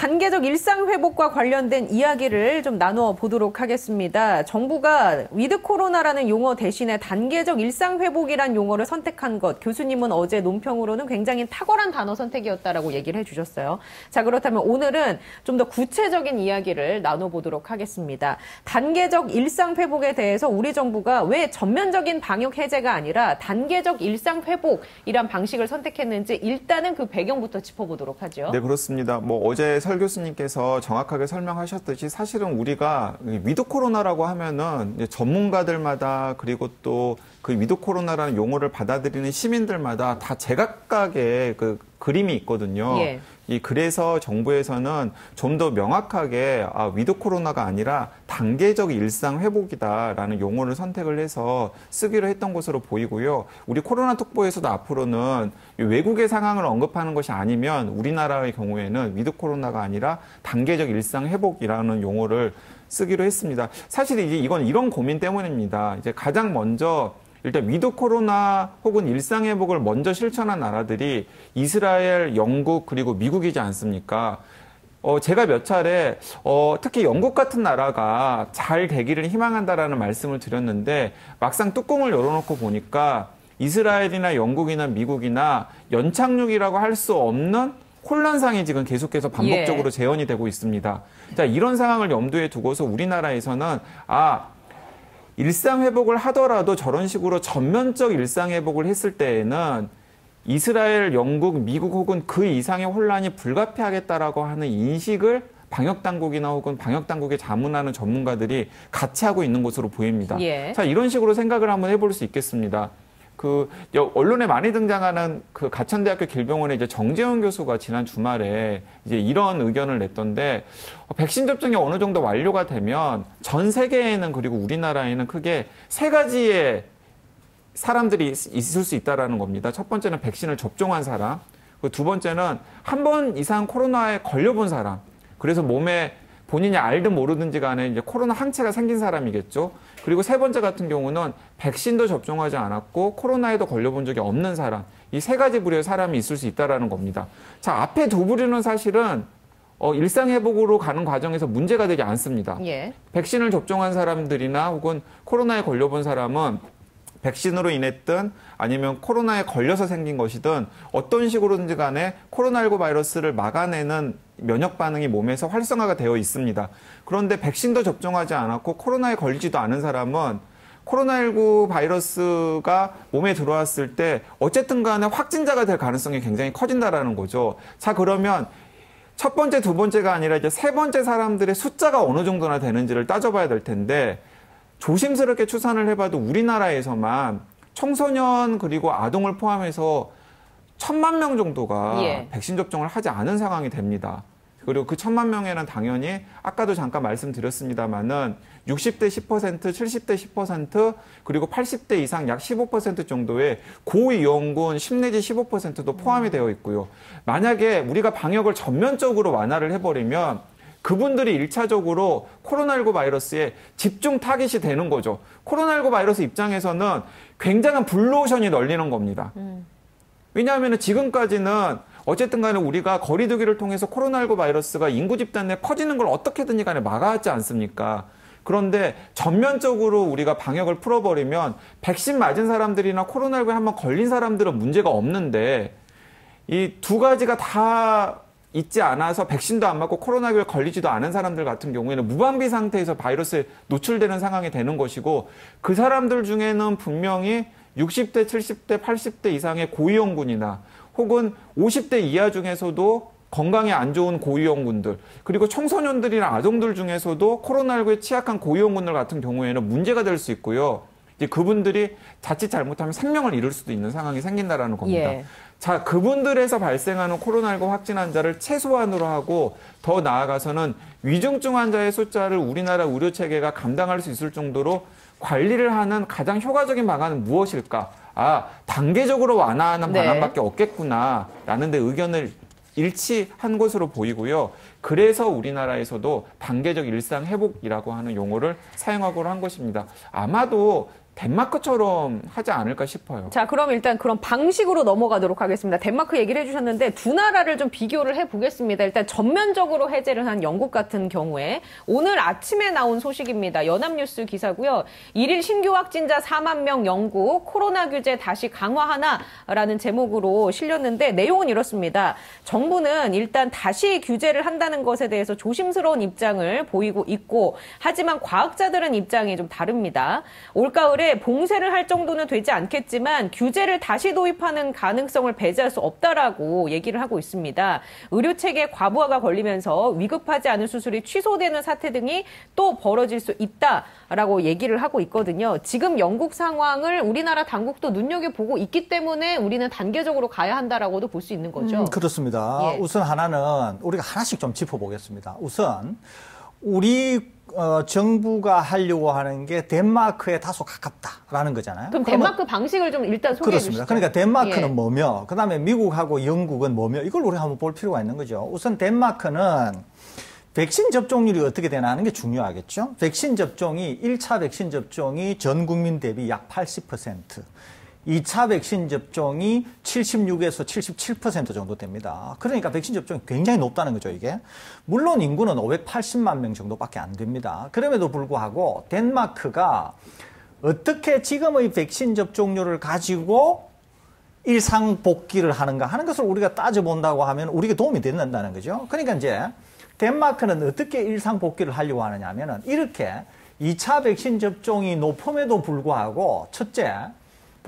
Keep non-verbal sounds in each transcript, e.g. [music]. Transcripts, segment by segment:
단계적 일상 회복과 관련된 이야기를 좀 나누어 보도록 하겠습니다. 정부가 with 코로나라는 용어 대신에 단계적 일상 회복이란 용어를 선택한 것, 교수님은 어제 논평으로는 굉장히 탁월한 단어 선택이었다라고 얘기를 해주셨어요. 자, 그렇다면 오늘은 좀 더 구체적인 이야기를 나눠보도록 하겠습니다. 단계적 일상 회복에 대해서 우리 정부가 왜 전면적인 방역 해제가 아니라 단계적 일상 회복이란 방식을 선택했는지 일단은 그 배경부터 짚어보도록 하죠. 네, 그렇습니다. 뭐 어제 설 교수님께서 정확하게 설명하셨듯이 사실은 우리가 with 코로나라고 하면은 전문가들마다 그리고 또 그 with 코로나라는 용어를 받아들이는 시민들마다 다 제각각의 그 그림이 있거든요. 예. 이 그래서 정부에서는 좀 더 명확하게 아, with 코로나가 아니라 단계적 일상 회복이다라는 용어를 선택을 해서 쓰기로 했던 것으로 보이고요. 우리 코로나 특보에서도 앞으로는 외국의 상황을 언급하는 것이 아니면 우리나라의 경우에는 with 코로나가 아니라 단계적 일상 회복이라는 용어를 쓰기로 했습니다. 사실 이제 이건 이런 고민 때문입니다. 이제 가장 먼저 일단 with 코로나 혹은 일상 회복을 먼저 실천한 나라들이 이스라엘, 영국 그리고 미국이지 않습니까? 어, 제가 몇 차례, 어, 특히 영국 같은 나라가 잘 되기를 희망한다라는 말씀을 드렸는데 막상 뚜껑을 열어놓고 보니까 이스라엘이나 영국이나 미국이나 연착륙이라고 할 수 없는 혼란상이 지금 계속해서 반복적으로 예. 재현이 되고 있습니다. 자, 이런 상황을 염두에 두고서 우리나라에서는 아, 일상 회복을 하더라도 저런 식으로 전면적 일상 회복을 했을 때에는 이스라엘, 영국, 미국 혹은 그 이상의 혼란이 불가피하겠다라고 하는 인식을 방역 당국이나 혹은 방역 당국에 자문하는 전문가들이 같이 하고 있는 것으로 보입니다. 예. 자, 이런 식으로 생각을 한번 해볼 수 있겠습니다. 그 언론에 많이 등장하는 그 가천대학교 길병원의 이제 정재훈 교수가 지난 주말에 이제 이런 의견을 냈던데 어, 백신 접종이 어느 정도 완료가 되면 전 세계에는 그리고 우리나라에는 크게 세 가지의 사람들이 있을 수 있다라는 겁니다. 첫 번째는 백신을 접종한 사람, 그두 번째는 한 번 이상 코로나에 걸려본 사람. 그래서 몸에 본인이 알든 모르든지 간에 이제 코로나 항체가 생긴 사람이겠죠. 그리고 세 번째 같은 경우는 백신도 접종하지 않았고 코로나에도 걸려본 적이 없는 사람. 이 세 가지 부류의 사람이 있을 수 있다라는 겁니다. 자, 앞에 두 부류는 사실은 어, 일상회복으로 가는 과정에서 문제가 되지 않습니다. 예. 백신을 접종한 사람들이나 혹은 코로나에 걸려본 사람은 백신으로 인했든 아니면 코로나에 걸려서 생긴 것이든 어떤 식으로든지 간에 코로나19 바이러스를 막아내는 면역 반응이 몸에서 활성화가 되어 있습니다. 그런데 백신도 접종하지 않았고 코로나에 걸리지도 않은 사람은 코로나19 바이러스가 몸에 들어왔을 때 어쨌든 간에 확진자가 될 가능성이 굉장히 커진다라는 거죠. 자, 그러면 첫 번째, 두 번째가 아니라 이제 세 번째 사람들의 숫자가 어느 정도나 되는지를 따져봐야 될 텐데 조심스럽게 추산을 해봐도 우리나라에서만 청소년 그리고 아동을 포함해서 천만 명 정도가 예. 백신 접종을 하지 않은 상황이 됩니다. 그리고 그 천만 명에는 당연히 아까도 잠깐 말씀드렸습니다마는 60대 10%, 70대 10%, 그리고 80대 이상 약 15% 정도의 고위험군 10 내지 15%도 포함이 되어 있고요. 만약에 우리가 방역을 전면적으로 완화를 해버리면 그분들이 일차적으로 코로나19 바이러스에 집중 타깃이 되는 거죠. 코로나19 바이러스 입장에서는 굉장한 블루오션이 열리는 겁니다. 음. 왜냐하면 지금까지는 어쨌든 간에 우리가 거리두기를 통해서 코로나19 바이러스가 인구 집단 내 퍼지는 걸 어떻게든지 간에 막아왔지 않습니까? 그런데 전면적으로 우리가 방역을 풀어버리면 백신 맞은 사람들이나 코로나19에 한번 걸린 사람들은 문제가 없는데 이 두 가지가 다 있지 않아서 백신도 안 맞고 코로나19에 걸리지도 않은 사람들 같은 경우에는 무방비 상태에서 바이러스에 노출되는 상황이 되는 것이고 그 사람들 중에는 분명히 60대, 70대, 80대 이상의 고위험군이나 혹은 50대 이하 중에서도 건강에 안 좋은 고위험군들 그리고 청소년들이나 아동들 중에서도 코로나19에 취약한 고위험군들 같은 경우에는 문제가 될 수 있고요. 이제 그분들이 자칫 잘못하면 생명을 잃을 수도 있는 상황이 생긴다라는 겁니다. 예. 자, 그분들에서 발생하는 코로나19 확진 환자를 최소한으로 하고 더 나아가서는 위중증 환자의 숫자를 우리나라 의료 체계가 감당할 수 있을 정도로 관리를 하는 가장 효과적인 방안은 무엇일까? 아, 단계적으로 완화하는 네. 방안밖에 없겠구나라는 데 의견을 일치한 것으로 보이고요. 그래서 우리나라에서도 단계적 일상 회복이라고 하는 용어를 사용하고한 것입니다. 아마도 덴마크처럼 하지 않을까 싶어요. 자, 그럼 일단 그런 방식으로 넘어가도록 하겠습니다. 덴마크 얘기를 해주셨는데 두 나라를 좀 비교를 해보겠습니다. 일단 전면적으로 해제를 한 영국 같은 경우에 오늘 아침에 나온 소식입니다. 연합뉴스 기사고요. 1일 신규 확진자 4만 명 영국 코로나 규제 다시 강화하나라는 제목으로 실렸는데 내용은 이렇습니다. 정부는 일단 다시 규제를 한다는 것에 대해서 조심스러운 입장을 보이고 있고 하지만 과학자들은 입장이 좀 다릅니다. 올가을에 봉쇄를 할 정도는 되지 않겠지만 규제를 다시 도입하는 가능성을 배제할 수 없다라고 얘기를 하고 있습니다. 의료 체계 과부하가 걸리면서 위급하지 않은 수술이 취소되는 사태 등이 또 벌어질 수 있다라고 얘기를 하고 있거든요. 지금 영국 상황을 우리나라 당국도 눈여겨보고 있기 때문에 우리는 단계적으로 가야 한다라고도 볼 수 있는 거죠. 음, 그렇습니다. 예. 우선 하나는 우리가 하나씩 좀 짚어보겠습니다. 우선 우리 어, 정부가 하려고 하는 게 덴마크에 다소 가깝다라는 거잖아요. 그럼 덴마크 방식을 좀 일단 소개해 그렇습니다. 주시죠. 그러니까 덴마크는 예. 뭐며, 그 다음에 미국하고 영국은 뭐며, 이걸 우리가 한번 볼 필요가 있는 거죠. 우선 덴마크는 백신 접종률이 어떻게 되나 하는 게 중요하겠죠. 백신 접종이, 1차 백신 접종이 전 국민 대비 약 80%, 2차 백신 접종이 76에서 77% 정도 됩니다. 그러니까 백신 접종이 굉장히 높다는 거죠, 이게. 물론 인구는 580만 명 정도밖에 안 됩니다. 그럼에도 불구하고 덴마크가 어떻게 지금의 백신 접종률을 가지고 일상 복귀를 하는가 하는 것을 우리가 따져본다고 하면 우리가 도움이 된다는 거죠. 그러니까 이제 덴마크는 어떻게 일상 복귀를 하려고 하느냐 하면은 이렇게 2차 백신 접종이 높음에도 불구하고 첫째,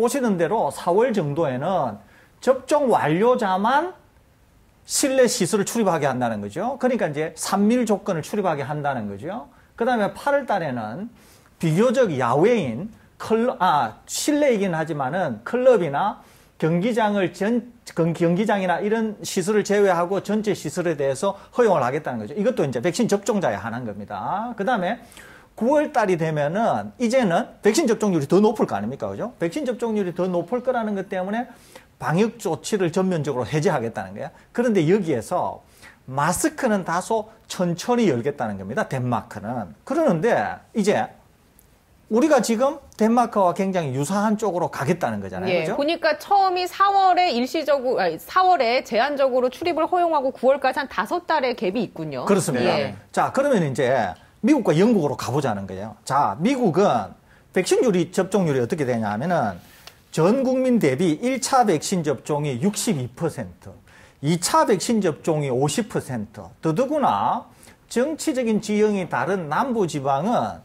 보시는 대로 4월 정도에는 접종 완료자만 실내 시설을 출입하게 한다는 거죠. 그러니까 이제 3밀 조건을 출입하게 한다는 거죠. 그 다음에 8월 달에는 비교적 야외인 클럽, 아, 실내이긴 하지만은 클럽이나 경기장을 전, 경- 경기장이나 이런 시설을 제외하고 전체 시설에 대해서 허용을 하겠다는 거죠. 이것도 이제 백신 접종자에 한한 겁니다. 그 다음에 9월 달이 되면은 이제는 백신 접종률이 더 높을 거 아닙니까? 그죠? 백신 접종률이 더 높을 거라는 것 때문에 방역 조치를 전면적으로 해제하겠다는 거야. 그런데 여기에서 마스크는 다소 천천히 열겠다는 겁니다. 덴마크는. 그러는데 이제 우리가 지금 덴마크와 굉장히 유사한 쪽으로 가겠다는 거잖아요. 예, 그죠? 보니까 처음이 4월에 일시적으로, 아니, 4월에 제한적으로 출입을 허용하고 9월까지 한 다섯 달의 갭이 있군요. 그렇습니다. 예. 자, 그러면 이제 미국과 영국으로 가보자는 거예요. 자, 미국은 백신율이 접종률이 어떻게 되냐 하면은 전 국민 대비 1차 백신 접종이 62%, 2차 백신 접종이 50%, 더더구나 정치적인 지형이 다른 남부 지방은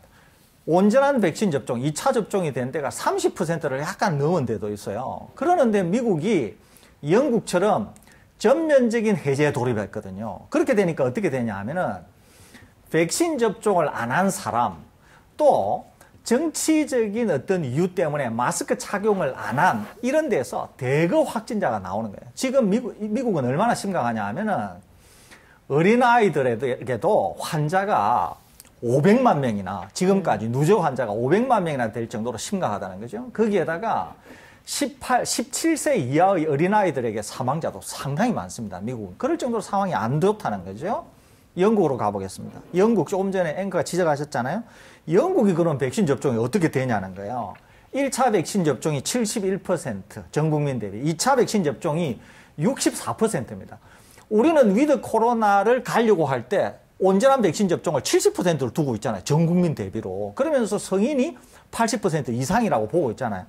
온전한 백신 접종, 2차 접종이 된 데가 30%를 약간 넘은 데도 있어요. 그러는데 미국이 영국처럼 전면적인 해제에 돌입했거든요. 그렇게 되니까 어떻게 되냐 하면은 백신 접종을 안 한 사람 또 정치적인 어떤 이유 때문에 마스크 착용을 안 한 이런 데서 대거 확진자가 나오는 거예요. 지금 미국, 미국은 얼마나 심각하냐 하면은 어린아이들에게도 환자가 500만 명이나 지금까지 누적 환자가 500만 명이나 될 정도로 심각하다는 거죠. 거기에다가 18, 17세 이하의 어린아이들에게 사망자도 상당히 많습니다. 미국은. 그럴 정도로 상황이 안 좋다는 거죠. 영국으로 가보겠습니다. 영국 조금 전에 앵커가 지적하셨잖아요. 영국이 그런 백신 접종이 어떻게 되냐는 거예요. 1차 백신 접종이 71%전 국민 대비, 2차 백신 접종이 64%입니다. 우리는 위드 코로나를 가려고 할 때 온전한 백신 접종을 70%를 두고 있잖아요. 전 국민 대비로. 그러면서 성인이 80% 이상이라고 보고 있잖아요.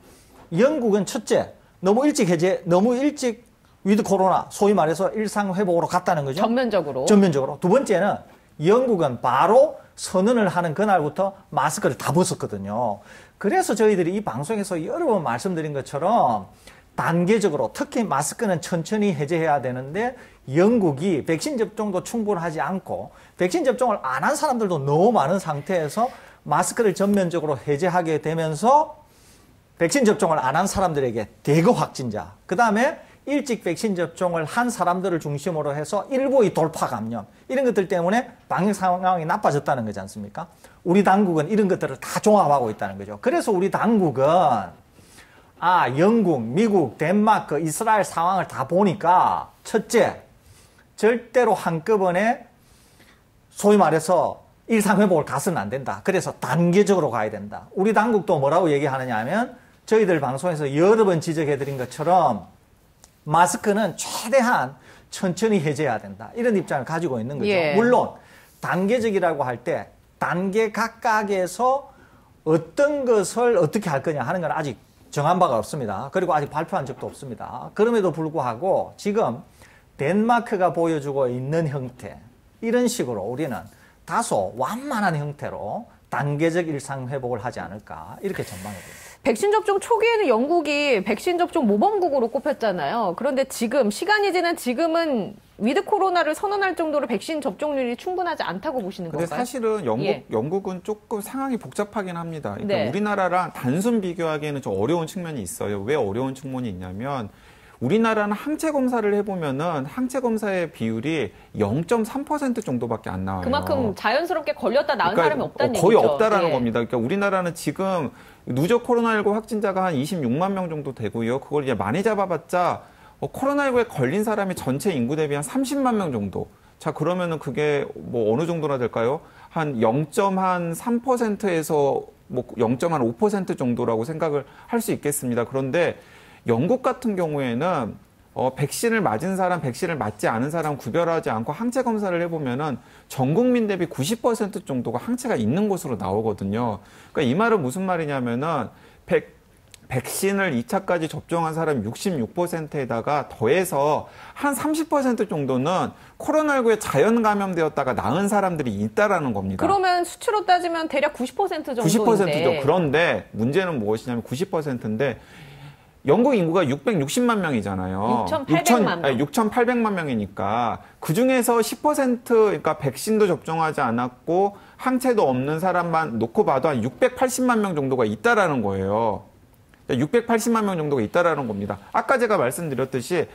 영국은 첫째, 너무 일찍 해제, 너무 일찍 위드 코로나, 소위 말해서 일상 회복으로 갔다는 거죠. 전면적으로. 전면적으로. 두 번째는 영국은 바로 선언을 하는 그날부터 마스크를 다 벗었거든요. 그래서 저희들이 이 방송에서 여러 번 말씀드린 것처럼 단계적으로 특히 마스크는 천천히 해제해야 되는데 영국이 백신 접종도 충분하지 않고 백신 접종을 안 한 사람들도 너무 많은 상태에서 마스크를 전면적으로 해제하게 되면서 백신 접종을 안 한 사람들에게 대거 확진자, 그 다음에 일찍 백신 접종을 한 사람들을 중심으로 해서 일부의 돌파 감염, 이런 것들 때문에 방역 상황이 나빠졌다는 거지 않습니까? 우리 당국은 이런 것들을 다 종합하고 있다는 거죠. 그래서 우리 당국은, 아, 영국, 미국, 덴마크, 이스라엘 상황을 다 보니까, 첫째, 절대로 한꺼번에 소위 말해서 일상회복을 가서는 안 된다. 그래서 단계적으로 가야 된다. 우리 당국도 뭐라고 얘기하느냐 하면 저희들 방송에서 여러 번 지적해드린 것처럼 마스크는 최대한 천천히 해제해야 된다. 이런 입장을 가지고 있는 거죠. 예. 물론 단계적이라고 할 때 단계 각각에서 어떤 것을 어떻게 할 거냐 하는 건 아직 정한 바가 없습니다. 그리고 아직 발표한 적도 없습니다. 그럼에도 불구하고 지금 덴마크가 보여주고 있는 형태 이런 식으로 우리는 다소 완만한 형태로 단계적 일상 회복을 하지 않을까 이렇게 전망해 봅니다. 백신 접종 초기에는 영국이 백신 접종 모범국으로 꼽혔잖아요. 그런데 지금 시간이 지난 지금은 위드 코로나를 선언할 정도로 백신 접종률이 충분하지 않다고 보시는 근데 건가요? 사실은 영국 예. 영국은 조금 상황이 복잡하긴 합니다. 그러니까 네. 우리나라랑 단순 비교하기에는 좀 어려운 측면이 있어요. 왜 어려운 측면이 있냐면 우리나라는 항체 검사를 해보면은 항체 검사의 비율이 0.3% 정도밖에 안 나와요. 그만큼 자연스럽게 걸렸다 나은 그러니까 사람이 없다는 어, 거의 얘기죠. 없다라는 예. 겁니다. 그러니까 우리나라는 지금 누적 코로나19 확진자가 한 26만 명 정도 되고요. 그걸 이제 많이 잡아봤자 어, 코로나19에 걸린 사람이 전체 인구 대비 한 30만 명 정도. 자 그러면은 그게 뭐 어느 정도나 될까요? 한 0.3%에서 뭐 0.5% 정도라고 생각을 할 수 있겠습니다. 그런데 영국 같은 경우에는 어, 백신을 맞은 사람, 백신을 맞지 않은 사람 구별하지 않고 항체 검사를 해보면은 전 국민 대비 90% 정도가 항체가 있는 것으로 나오거든요. 그러니까 이 말은 무슨 말이냐면은 백, 백신을 2차까지 접종한 사람 66%에다가 더해서 한 30% 정도는 코로나19에 자연 감염되었다가 나은 사람들이 있다라는 겁니다. 그러면 수치로 따지면 대략 90% 정도인데. 90%죠. 그런데 문제는 무엇이냐면 90%인데 영국 인구가 660만 명이잖아요. 6,800만 명. 아니, 6,800만 명이니까 그 중에서 10% 그러니까 백신도 접종하지 않았고 항체도 없는 사람만 놓고 봐도 한 680만 명 정도가 있다라는 거예요. 680만 명 정도가 있다라는 겁니다. 아까 제가 말씀드렸듯이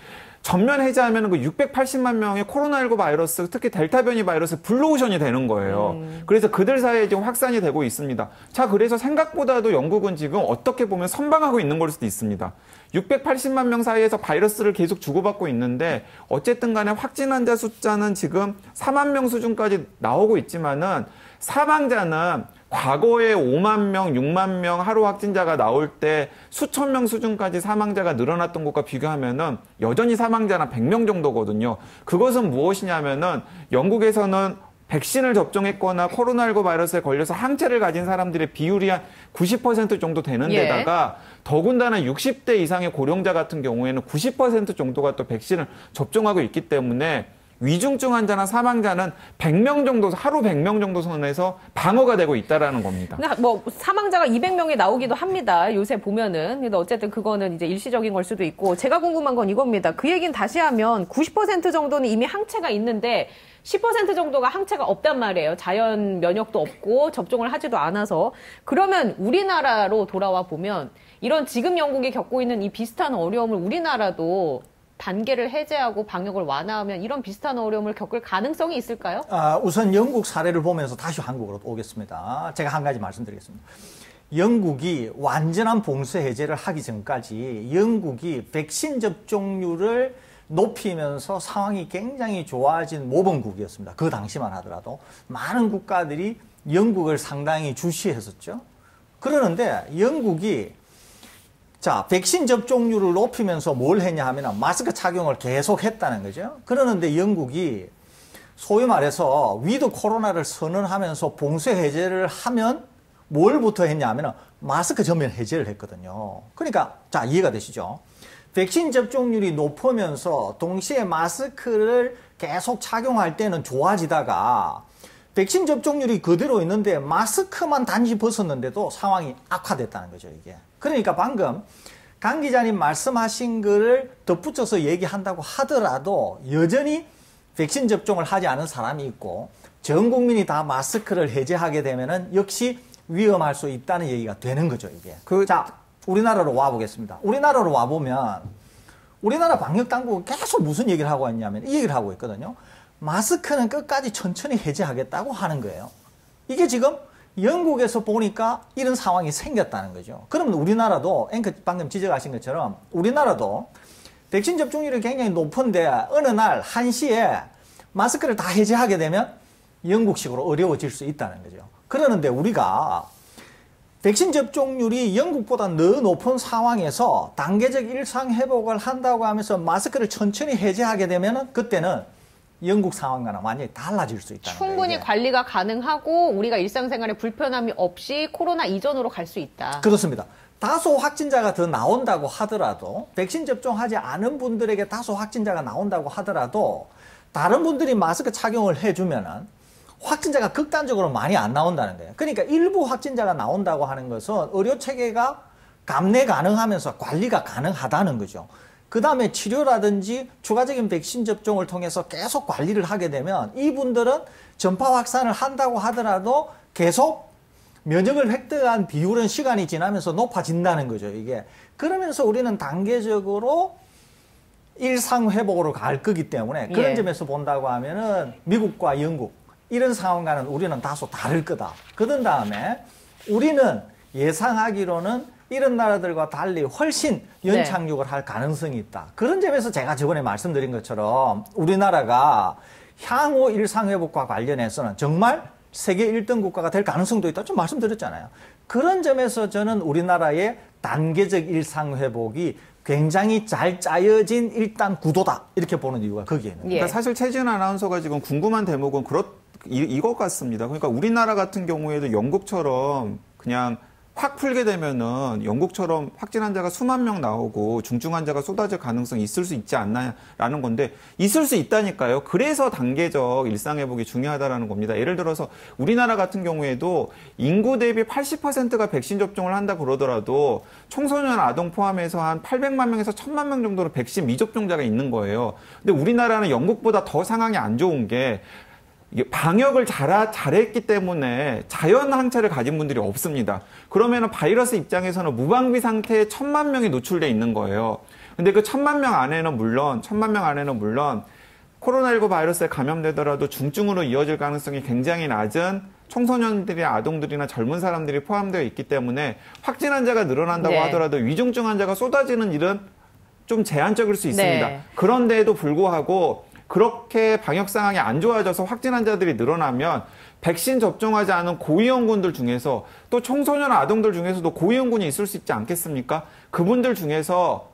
전면 해제하면 그 680만 명의 코로나19 바이러스, 특히 델타 변이 바이러스 블루오션이 되는 거예요. 그래서 그들 사이에 지금 확산이 되고 있습니다. 자, 그래서 생각보다도 영국은 지금 어떻게 보면 선방하고 있는 걸 수도 있습니다. 680만 명 사이에서 바이러스를 계속 주고받고 있는데 어쨌든 간에 확진 환자 숫자는 지금 4만 명 수준까지 나오고 있지만은 사망자는 과거에 5만 명, 6만 명 하루 확진자가 나올 때 수천 명 수준까지 사망자가 늘어났던 것과 비교하면은 여전히 사망자는 100명 정도거든요. 그것은 무엇이냐면은 영국에서는 백신을 접종했거나 코로나19 바이러스에 걸려서 항체를 가진 사람들의 비율이 한 90% 정도 되는 예. 데다가 더군다나 60대 이상의 고령자 같은 경우에는 90% 정도가 또 백신을 접종하고 있기 때문에 위중증 환자나 사망자는 100명 정도, 하루 100명 정도 선에서 방어가 되고 있다라는 겁니다. 근데 뭐 사망자가 200명이 나오기도 합니다. 요새 보면은. 근데 어쨌든 그거는 이제 일시적인 걸 수도 있고 제가 궁금한 건 이겁니다. 그 얘기는 다시 하면 90% 정도는 이미 항체가 있는데 10% 정도가 항체가 없단 말이에요. 자연 면역도 없고 접종을 하지도 않아서 그러면 우리나라로 돌아와 보면 이런 지금 영국이 겪고 있는 이 비슷한 어려움을 우리나라도 단계를 해제하고 방역을 완화하면 이런 비슷한 어려움을 겪을 가능성이 있을까요? 아, 우선 영국 사례를 보면서 다시 한국으로 오겠습니다. 제가 한 가지 말씀드리겠습니다. 영국이 완전한 봉쇄 해제를 하기 전까지 영국이 백신 접종률을 높이면서 상황이 굉장히 좋아진 모범국이었습니다. 그 당시만 하더라도 많은 국가들이 영국을 상당히 주시했었죠. 그러는데 영국이 자, 백신 접종률을 높이면서 뭘 했냐 하면 마스크 착용을 계속 했다는 거죠. 그러는데 영국이 소위 말해서 위드 코로나를 선언하면서 봉쇄 해제를 하면 뭘부터 했냐 하면 마스크 전면 해제를 했거든요. 그러니까 자, 이해가 되시죠? 백신 접종률이 높으면서 동시에 마스크를 계속 착용할 때는 좋아지다가 백신 접종률이 그대로 있는데 마스크만 단지 벗었는데도 상황이 악화됐다는 거죠, 이게. 그러니까 방금 강 기자님 말씀하신 거를 덧붙여서 얘기한다고 하더라도 여전히 백신 접종을 하지 않은 사람이 있고 전 국민이 다 마스크를 해제하게 되면은 역시 위험할 수 있다는 얘기가 되는 거죠, 이게. 그- 자, 우리나라로 와 보겠습니다. 우리나라로 와 보면 우리나라 방역 당국은 계속 무슨 얘기를 하고 있냐면 이 얘기를 하고 있거든요. 마스크는 끝까지 천천히 해제하겠다고 하는 거예요. 이게 지금 영국에서 보니까 이런 상황이 생겼다는 거죠. 그러면 우리나라도 앵커 방금 지적하신 것처럼 우리나라도 백신 접종률이 굉장히 높은데 어느 날 한시에 마스크를 다 해제하게 되면 영국식으로 어려워질 수 있다는 거죠. 그러는데 우리가 백신 접종률이 영국보다 더 높은 상황에서 단계적 일상 회복을 한다고 하면서 마스크를 천천히 해제하게 되면 그때는 영국 상황과는 완전히 달라질 수 있다는 충분히 거예요. 관리가 가능하고 우리가 일상생활에 불편함이 없이 코로나 이전으로 갈 수 있다. 그렇습니다. 다소 확진자가 더 나온다고 하더라도 백신 접종하지 않은 분들에게 다소 확진자가 나온다고 하더라도 다른 분들이 마스크 착용을 해주면은 확진자가 극단적으로 많이 안 나온다는 거예요. 그러니까 일부 확진자가 나온다고 하는 것은 의료 체계가 감내 가능하면서 관리가 가능하다는 거죠. 그 다음에 치료라든지 추가적인 백신 접종을 통해서 계속 관리를 하게 되면 이분들은 전파 확산을 한다고 하더라도 계속 면역을 획득한 비율은 시간이 지나면서 높아진다는 거죠, 이게. 그러면서 우리는 단계적으로 일상 회복으로 갈 거기 때문에 그런 예. 점에서 본다고 하면은 미국과 영국 이런 상황과는 우리는 다소 다를 거다. 그런 다음에 우리는 예상하기로는 이런 나라들과 달리 훨씬 네. 연착륙을 할 가능성이 있다. 그런 점에서 제가 저번에 말씀드린 것처럼 우리나라가 향후 일상 회복과 관련해서는 정말 세계 1등 국가가 될 가능성도 있다. 좀 말씀드렸잖아요. 그런 점에서 저는 우리나라의 단계적 일상 회복이 굉장히 잘 짜여진 일단 구도다. 이렇게 보는 이유가 거기에 있는 거예요. 예. 그러니까 사실 최지은 아나운서가 지금 궁금한 대목은 그렇 이, 이것 같습니다. 그러니까 우리나라 같은 경우에도 영국처럼 그냥 확 풀게 되면은 영국처럼 확진 환자가 수만 명 나오고 중증 환자가 쏟아질 가능성이 있을 수 있지 않나라는 건데 있을 수 있다니까요. 그래서 단계적 일상 회복이 중요하다라는 겁니다. 예를 들어서 우리나라 같은 경우에도 인구 대비 80%가 백신 접종을 한다 그러더라도 청소년 아동 포함해서 한 800만 명에서 1000만 명 정도로 백신 미접종자가 있는 거예요. 근데 우리나라는 영국보다 더 상황이 안 좋은 게 이게 방역을 잘, 잘했기 때문에 자연 항체를 가진 분들이 없습니다. 그러면 바이러스 입장에서는 무방비 상태에 천만 명이 노출돼 있는 거예요. 근데 그 천만 명 안에는 물론, 천만 명 안에는 물론 코로나19 바이러스에 감염되더라도 중증으로 이어질 가능성이 굉장히 낮은 청소년들이나 아동들이나 젊은 사람들이 포함되어 있기 때문에 확진 환자가 늘어난다고 네. 하더라도 위중증 환자가 쏟아지는 일은 좀 제한적일 수 있습니다. 네. 그런데도 불구하고 그렇게 방역 상황이 안 좋아져서 확진 환자들이 늘어나면 백신 접종하지 않은 고위험군들 중에서 또 청소년 아동들 중에서도 고위험군이 있을 수 있지 않겠습니까? 그분들 중에서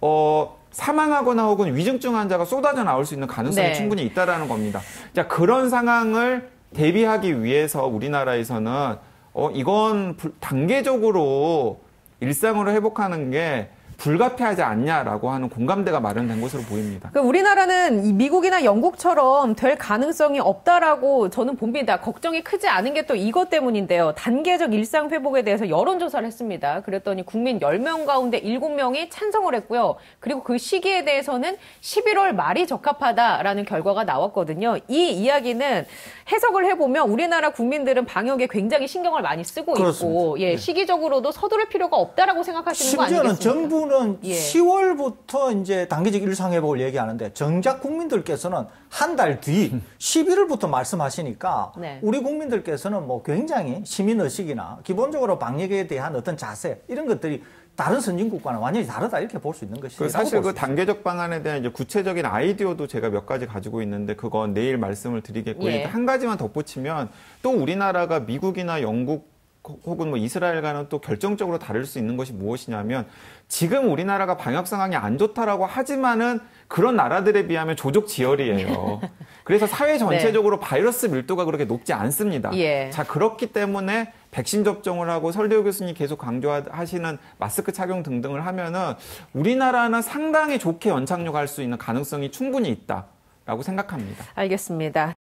어 사망하거나 혹은 위중증 환자가 쏟아져 나올 수 있는 가능성이 네. 충분히 있다라는 겁니다. 자 그런 상황을 대비하기 위해서 우리나라에서는 어 이건 불- 단계적으로 일상으로 회복하는 게 불가피하지 않냐라고 하는 공감대가 마련된 것으로 보입니다. 그 우리나라는 이 미국이나 영국처럼 될 가능성이 없다라고 저는 봅니다. 걱정이 크지 않은 게 또 이것 때문인데요. 단계적 일상 회복에 대해서 여론조사를 했습니다. 그랬더니 국민 10명 가운데 7명이 찬성을 했고요. 그리고 그 시기에 대해서는 11월 말이 적합하다라는 결과가 나왔거든요. 이 이야기는 해석을 해보면 우리나라 국민들은 방역에 굉장히 신경을 많이 쓰고 있고, 그렇습니다. 예, 시기적으로도 서두를 필요가 없다라고 생각하시는 거 아니겠습니까? 정부는 예. 10월부터 이제 단계적 일상 회복을 얘기하는데 정작 국민들께서는 한 달 뒤 [laughs] 11월부터 말씀하시니까 네. 우리 국민들께서는 뭐 굉장히 시민 의식이나 기본적으로 방역에 대한 어떤 자세 이런 것들이 다른 선진국과는 완전히 다르다 이렇게 볼 수 있는 것이죠. 그 사실 그 단계적 방안에 대한 이제 구체적인 아이디어도 제가 몇 가지 가지고 있는데 그건 내일 말씀을 드리겠고요. 예. 한 가지만 덧붙이면 또 우리나라가 미국이나 영국 혹은 뭐 이스라엘과는 또 결정적으로 다를 수 있는 것이 무엇이냐면 지금 우리나라가 방역 상황이 안 좋다라고 하지만은 그런 나라들에 비하면 조족 지열이에요. [laughs] 그래서 사회 전체적으로 바이러스 밀도가 그렇게 높지 않습니다. 예. 자 그렇기 때문에 백신 접종을 하고 설대호 교수님 계속 강조하시는 마스크 착용 등등을 하면은 우리나라는 상당히 좋게 연착륙할 수 있는 가능성이 충분히 있다라고 생각합니다. 알겠습니다.